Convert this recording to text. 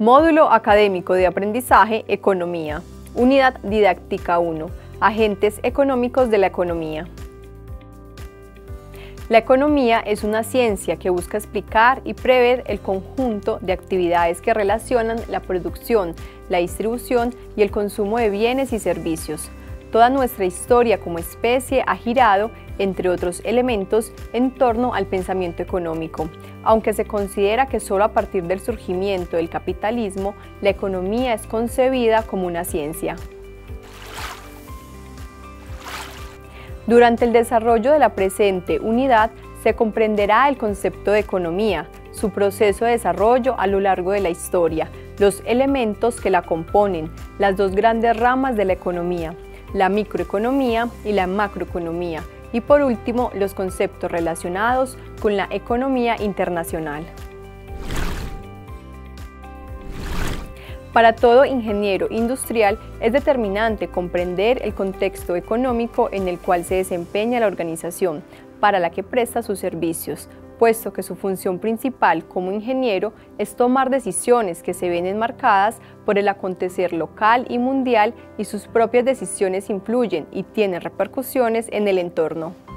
Módulo Académico de Aprendizaje Economía. Unidad Didáctica 1. Agentes económicos de la economía. La economía es una ciencia que busca explicar y prever el conjunto de actividades que relacionan la producción, la distribución y el consumo de bienes y servicios. Toda nuestra historia como especie ha girado, entre otros elementos, en torno al pensamiento económico. Aunque se considera que solo a partir del surgimiento del capitalismo, la economía es concebida como una ciencia. Durante el desarrollo de la presente unidad se comprenderá el concepto de economía, su proceso de desarrollo a lo largo de la historia, los elementos que la componen, las dos grandes ramas de la economía, la microeconomía y la macroeconomía, y por último los conceptos relacionados con la economía internacional. Para todo ingeniero industrial es determinante comprender el contexto económico en el cual se desempeña la organización para la que presta sus servicios, puesto que su función principal como ingeniero es tomar decisiones que se ven enmarcadas por el acontecer local y mundial y sus propias decisiones influyen y tienen repercusiones en el entorno.